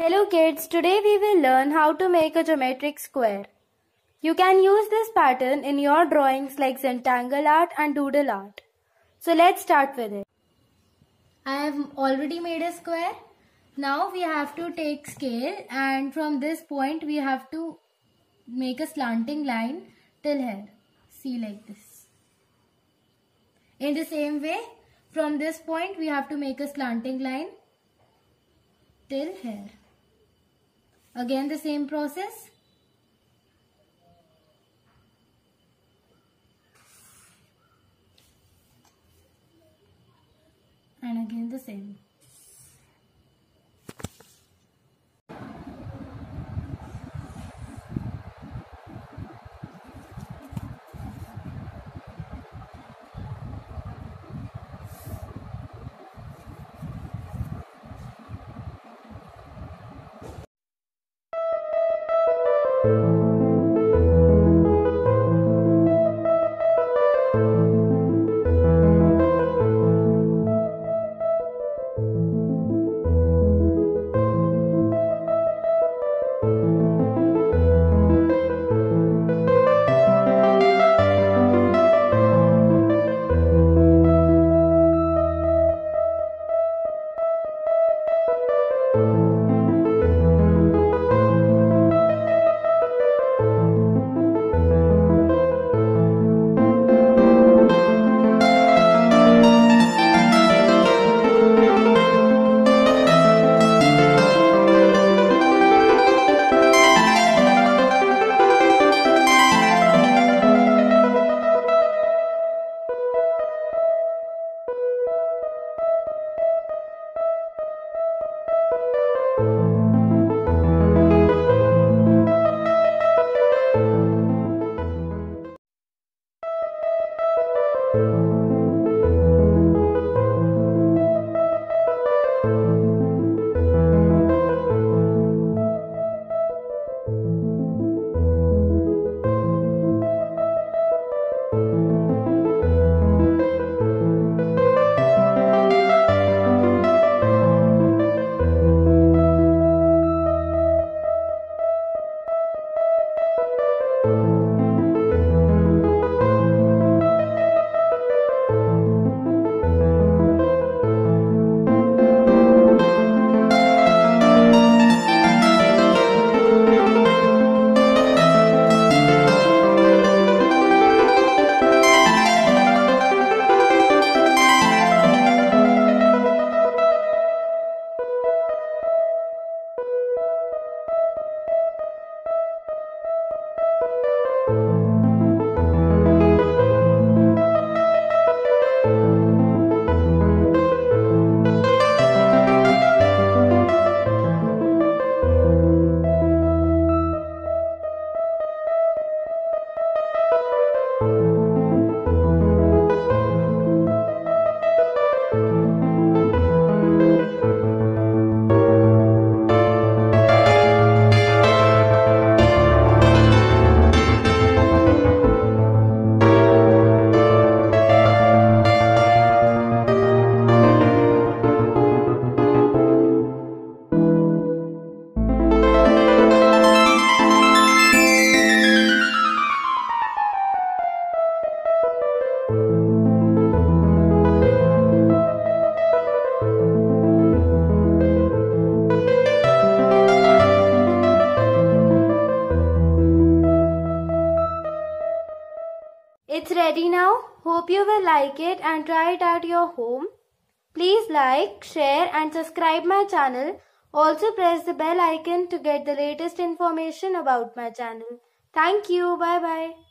Hello kids, today we will learn how to make a geometric square. You can use this pattern in your drawings like Zentangle art and doodle art. So let's start with it. I have already made a square. Now we have to take scale and from this point we have to make a slanting line till here. See like this. In the same way, from this point we have to make a slanting line till here. Again the same process. And again the same. It's ready now. Hope you will like it and try it at your home. Please like, share and subscribe my channel. Also press the bell icon to get the latest information about my channel. Thank you. Bye bye.